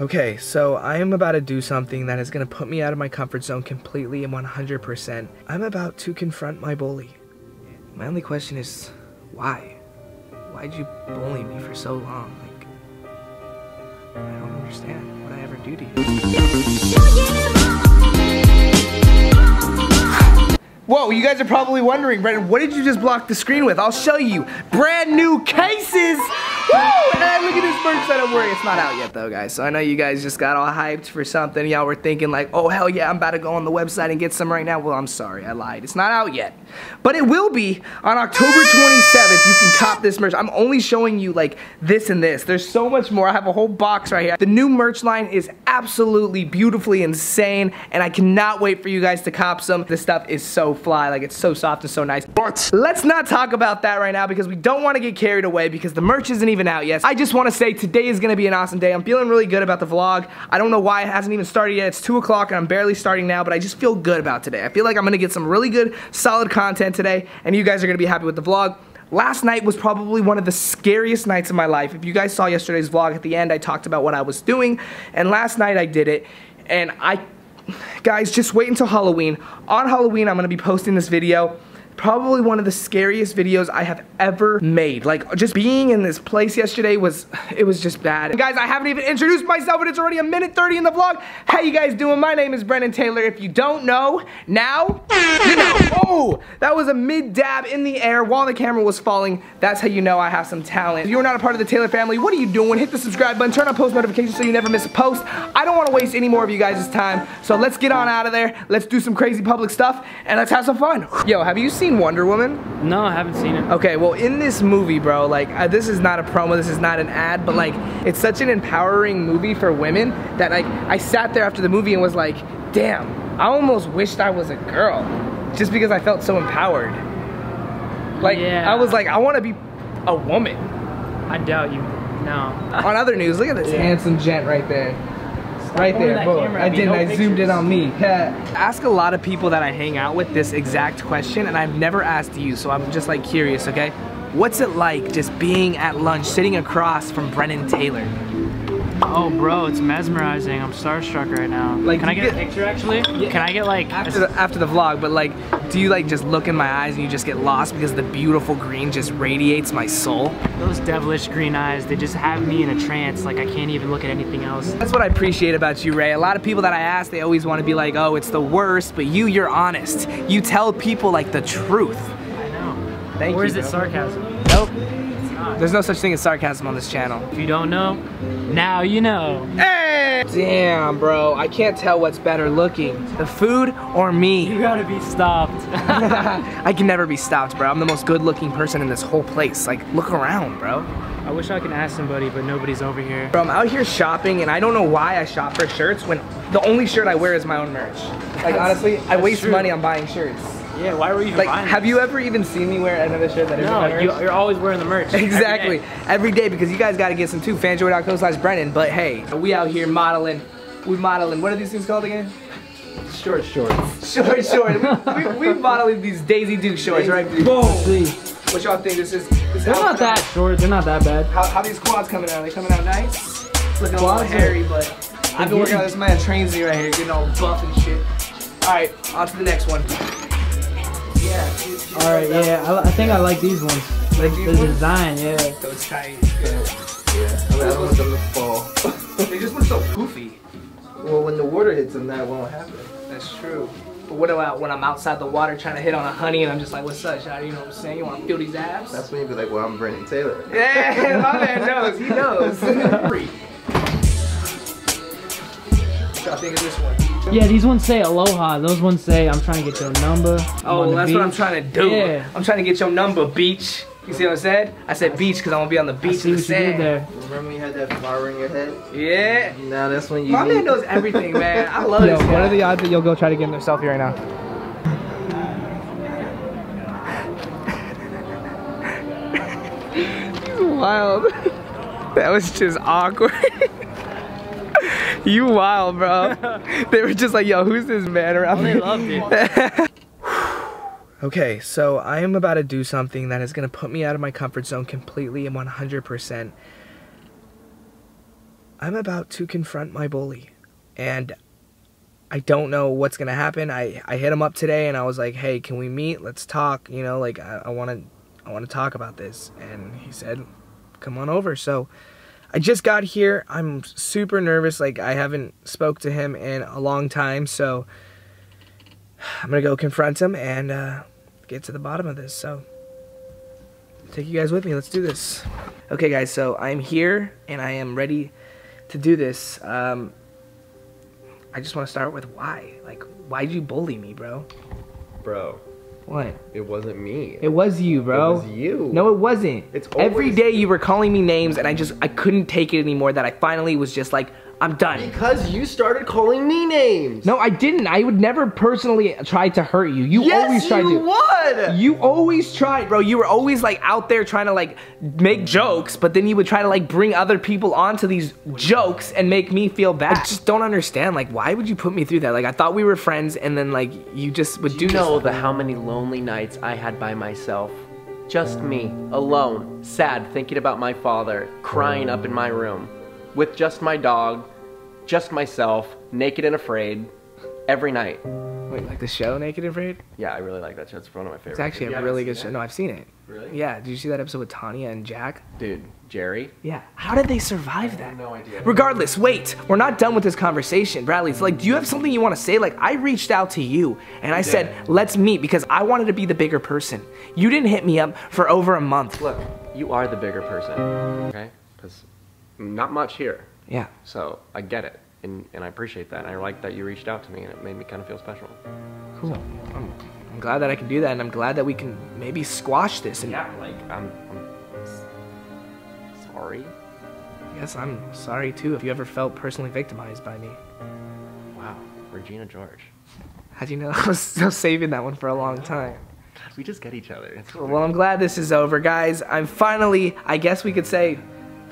Okay, so I am about to do something that is going to put me out of my comfort zone completely and 100%. I'm about to confront my bully. My only question is, why? Why'd you bully me for so long? Like, I don't understand. What I ever do to you? Whoa, you guys are probably wondering, Brennen, what did you just block the screen with? I'll show you. Brand new cases! And look at this merch that I'm wearing. It's not out yet though, guys. So I know you guys just got all hyped for something. Y'all were thinking like, oh hell yeah, I'm about to go on the website and get some right now. Well, I'm sorry, I lied. It's not out yet. But it will be on October 27th. You can cop this merch. I'm only showing you like this and this. There's so much more. I have a whole box right here. The new merch line is absolutely beautifully insane. And I cannot wait for you guys to cop some. This stuff is so fly. Like it's so soft and so nice. But let's not talk about that right now because we don't want to get carried away because the merch isn't even out yet. I just want to say today is going to be an awesome day. I'm feeling really good about the vlog. I don't know why it hasn't even started yet. It's 2 o'clock and I'm barely starting now, but I just feel good about today. I feel like I'm going to get some really good, solid content today, and you guys are going to be happy with the vlog. Last night was probably one of the scariest nights of my life. If you guys saw yesterday's vlog, at the end I talked about what I was doing, and last night I did it, and I, guys, just wait until Halloween. On Halloween, I'm going to be posting this video probably one of the scariest videos I have ever made. Like, just being in this place yesterday was, it was just bad. And guys, I haven't even introduced myself and it's already a minute 30 in the vlog. How you guys doing? My name is Brennen Taylor. If you don't know, now, you know. Oh, that was a mid-dab in the air while the camera was falling. That's how you know I have some talent. If you're not a part of the Taylor family, what are you doing? Hit the subscribe button, turn on post notifications so you never miss a post. I don't want to waste any more of you guys' time, so let's get on out of there. Let's do some crazy public stuff, and let's have some fun. Yo, have you seen seen Wonder Woman? No, I haven't seen it. Okay, well in this movie, bro, like uh, this is not a promo, this is not an ad, but like it's such an empowering movie for women that like I sat there after the movie and was like, damn, I almost wished I was a girl just because I felt so empowered. Like yeah. I was like, I want to be a woman. I doubt you. No. On other news, look at this yeah. handsome gent right there right there. Boom. I didn't. I zoomed in on me. Ask a lot of people that I hang out with this exact question, and I've never asked you, so I'm just like curious. Okay, what's it like just being at lunch, sitting across from Brennen Taylor? Oh, bro, it's mesmerizing. I'm starstruck right now. Like, can I get, get, a picture actually? Yeah. Can I get like after the, after the vlog? But like, do you like just look in my eyes and you just get lost because the beautiful green just radiates my soul? Those devilish green eyes, they just have me in a trance. Like I can't even look at anything else. That's what I appreciate about you, Ray. A lot of people that I ask, they always want to be like, oh, it's the worst. But you, you're honest. You tell people like the truth. I know. Thank or you. Or is it sarcasm? Nope. There's no such thing as sarcasm on this channel. If you don't know, now you know. Hey! Damn, bro. I can't tell what's better looking. The food or me. You gotta be stopped. I can never be stopped, bro. I'm the most good looking person in this whole place. Like, look around, bro. I wish I could ask somebody, but nobody's over here. Bro, I'm out here shopping, and I don't know why I shop for shirts when the only shirt I wear is my own merch. Like, honestly, I waste true. money on buying shirts. Yeah, why were you like? Have this? you ever even seen me wear another shirt that isn't no, my merch? You, are always wearing the merch. exactly, every day. every day because you guys got to get some too. Fanjoy.co slash Brennen. But hey, we out here modeling. We modeling. What are these things called again? Short shorts. Short shorts. we, we, we modeling these Daisy Duke shorts, right? Boom. What y'all think? This is. This They're not that short. They're not that bad. How, how these quads coming out? Are they coming out nice? Looking quads a little hairy, but I've been working on this man trains me right here, getting all buff and shit. All right, on to the next one. Yeah. All right. Yeah. I, I, think I like these ones. Like the, the design. Yeah. Those tight. Yeah. I mean, want them to fall. they just look so poofy. Well, when the water hits them, that won't happen. That's true. But what about when I'm outside the water trying to hit on a honey and I'm just like, what's up, shawty? You know what I'm saying? You want to feel these abs? That's when you be like, well, I'm Brennen Taylor. Yeah, my man knows. He knows. I think of this one. Yeah, these ones say aloha. Those ones say I'm trying to get your number. Oh, that's beach. what I'm trying to do. Yeah. I'm trying to get your number, beach. You see what I said? I said beach because I want to be on the beach I see in the sand. there. Remember when you had that flower in your head? Yeah. Now that's when you. My man knows everything, man. I love Yo, this. What are the odds that you'll go try to get in their selfie right now? He's wild. That was just awkward. You wild, bro. they were just like, yo, who's this man around oh, me? They loved it. okay, so I am about to do something that is going to put me out of my comfort zone completely and 100%. I'm about to confront my bully. And I don't know what's gonna happen. I, I hit him up today and I was like, hey, can we meet? Let's talk. You know, like I, I wanna I wanna talk about this. And he said, come on over. So I just got here. I'm super nervous. Like I haven't spoke to him in a long time. So I'm gonna go confront him and uh, get to the bottom of this. So take you guys with me. Let's do this. Okay, guys. So I'm here and I am ready to do this. Um, I just want to start with why. Like, why'd you bully me, bro? Bro, What? it wasn't me. It was you, bro. It was you. No, it wasn't. It's every day you were calling me names, and I just I couldn't take it anymore. That I finally was just like, I'm done. Because you started calling me names. No, I didn't. I would never personally try to hurt you. You yes, always tried you to. would. You always tried, bro. You were always like out there trying to like make jokes, but then you would try to like bring other people onto these jokes and make me feel bad. I just don't understand. Like, why would you put me through that? Like, I thought we were friends, and then like you just would do Do you know the how many lonely nights I had by myself? Just me, alone, sad, thinking about my father, crying up in my room, with just my dog, just myself, naked and afraid, every night. Wait, like the show Naked and Afraid? Yeah, I really like that show. It's one of my favorites. It's actually a really good show. No, I've seen it. Really? Yeah. Did you see that episode with Tanya and Jack? Dude, Jerry. Yeah. How did they survive that? no idea. Regardless, wait, we're not done with this conversation. Bradlee, it's like, do you have something you want to say? Like, I reached out to you and I said, let's meet because I wanted to be the bigger person. You didn't hit me up for over a month. Look, you are the bigger person, okay? Because not much here, Yeah. so I get it. And, and I appreciate that. And I like that you reached out to me, and it made me kind of feel special. Cool. I'm, I'm glad that I can do that and I'm glad that we can maybe squash this. And Yeah, like, I'm, I'm sorry. yes, I'm sorry too if you ever felt personally victimized by me. Wow, Regina George. How'd you know I was still saving that one for a long time? God, we just get each other. Well, I'm glad this is over, guys. I'm finally, I guess we could say,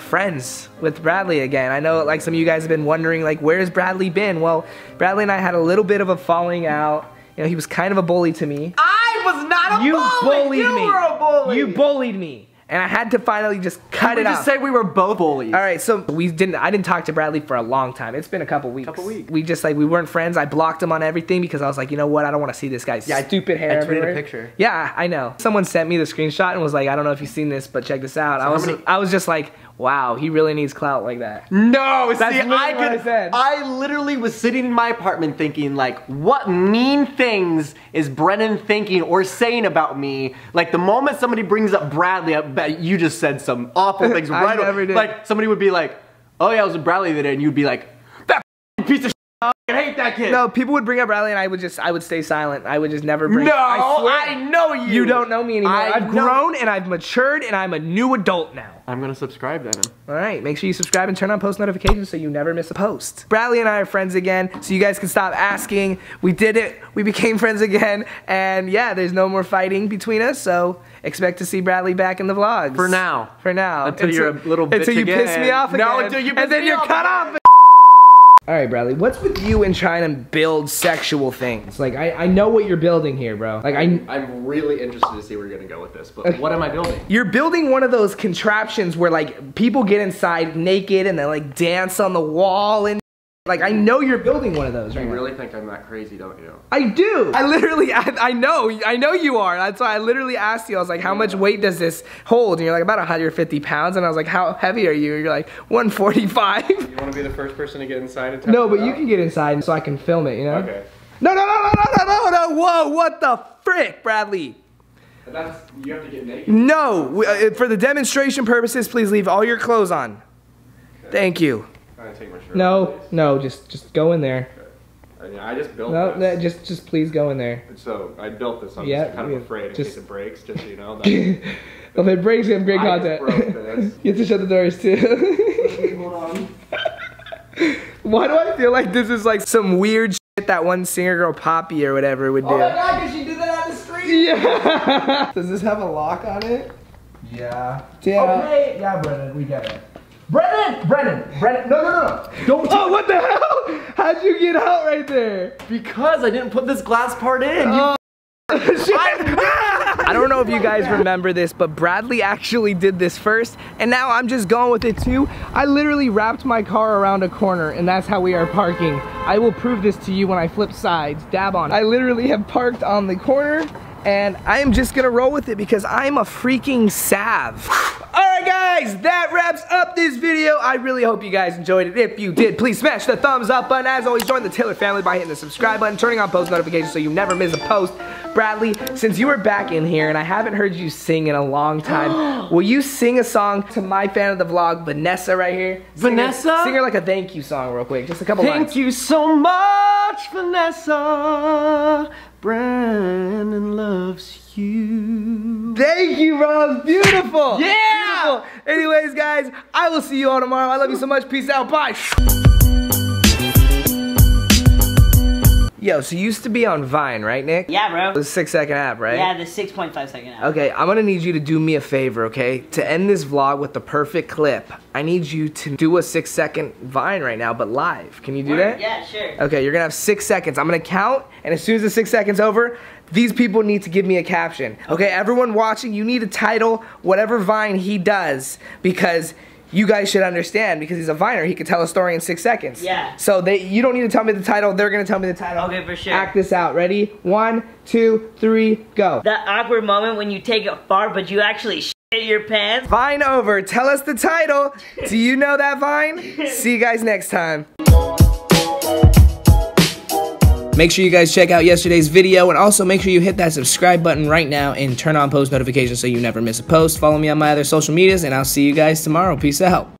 friends with Bradlee again. I know, like, some of you guys have been wondering, like, where's Bradlee been? Well, Bradlee and I had a little bit of a falling out. You know, he was kind of a bully to me. I was not a bully. you bully. bullied you me. were a bully. You bullied me, and I had to finally just cut we it just off. say we were both bullies. All right, so we didn't. I didn't talk to Bradlee for a long time. It's been a couple weeks. Couple weeks. We just like we weren't friends. I blocked him on everything because I was like, you know what? I don't want to see this guy's Yeah, stupid hair. I tweeted a picture. Yeah, I know. Someone sent me the screenshot and was like, I don't know if you've seen this, but check this out. I was many- I was just like, wow, he really needs clout like that. No, That's see, I what could. I said. I literally was sitting in my apartment thinking, like, what mean things is Brennen thinking or saying about me? Like, the moment somebody brings up Bradlee, bet you just said some awful things I right away. never did. Like, somebody would be like, oh yeah, I was with Bradlee today, and you'd be like, that piece of. I that kid. No, people would bring up Bradlee and I would just I would stay silent. I would just never bring. No, I, swear. I know you. You don't know me anymore. I I've grown and I've matured and I'm a new adult now. I'm gonna subscribe then. All right, make sure you subscribe and turn on post notifications so you never miss a post. Bradlee and I are friends again, so you guys can stop asking. We did it. We became friends again, and yeah, there's no more fighting between us. So expect to see Bradlee back in the vlogs. For now. For now. Until you're a little bitch Until you again. piss me off again. No, until you piss and then me you're cut off. All right, Bradlee. What's with you and trying to build sexual things? Like I, I know what you're building here, bro. Like I, I'm really interested to see where you're gonna go with this, but what am I building? You're building one of those contraptions where like people get inside naked and they like dance on the wall and like I know you're building one of those right You now. really think I'm that crazy, don't you? I do. I literally, I, I know, I know you are. That's why I literally asked you. I was like, how much weight does this hold? And you're like, about 150 pounds. And I was like, how heavy are you? You're like, 145. You wanna be the first person to get inside and test no, it but you can get inside so I can film it. You know? Okay. No, no, no, no, no, no, no, no. Whoa, what the frick, Bradlee? That's you have to get naked. No, we- uh, for the demonstration purposes, please leave all your clothes on. Thank you. I'm gonna take my shirt No, off, please. no, just just go in there. I, mean, I just built No, no, just just please go in there. So I built this. I'm Yeah, just kind yeah, of afraid in just- case it breaks. Just so you know. That if it breaks, we have great I just content. broke this. you have to shut the doors too. Hold on. Why do I feel like this is like some weird shit that one singer girl Poppy or whatever would do? Oh my god, did she do that on the street? yeah. Does this have a lock on it? Yeah. Yeah. Okay. Yeah, Brennen, we get it. Brennen! Brennen! Brennen! No, no, no, no! Don't. Oh, what the hell? How'd you get out right there? Because I didn't put this glass part in. Oh. Shit. I don't know if you guys remember this, but Bradlee actually did this first, and now I'm just going with it too. I literally wrapped my car around a corner, and that's how we are parking. I will prove this to you when I flip sides. Dab on. I literally have parked on the corner, and I am just gonna roll with it because I'm a freaking sav. All right, guys, that wraps up this video. I really hope you guys enjoyed it. If you did, please smash the thumbs up button. As always, join the Taylor family by hitting the subscribe button, turning on post notifications so you never miss a post. Bradlee, since you were back in here and I haven't heard you sing in a long time, will you sing a song to my fan of the vlog, Vanessa right here? Sing Vanessa? Her, sing her like a thank you song real quick, just a couple Thank lines. Thank you so much, Vanessa. Brandon loves you. Thank you, bro. Beautiful. Yeah! Anyways, guys, I will see you all tomorrow. I love you so much. Peace out. Bye. Yo, so you used to be on Vine, right, Nick? Yeah, bro. The six second app, right? Yeah, the 6.5 second app. Okay, I'm gonna need you to do me a favor, okay? To end this vlog with the perfect clip, I need you to do a six second Vine right now, but live. Can you do Word? that? Yeah, sure. Okay, you're gonna have six seconds. I'm gonna count, and as soon as the six seconds over, these people need to give me a caption. Okay, everyone watching, you need to title whatever Vine he does because you guys should understand because he's a Viner. He could tell a story in six seconds. Yeah. So they, you don't need to tell me the title. They're gonna tell me the title. Okay, for sure. Act this out. Ready? One, two, three, go. That awkward moment when you take it far, but you actually shit your pants. Vine over. Tell us the title. Do you know that Vine? See you guys next time. Make sure you guys check out yesterday's video and also make sure you hit that subscribe button right now and turn on post notifications so you never miss a post. Follow me on my other social medias and I'll see you guys tomorrow. Peace out.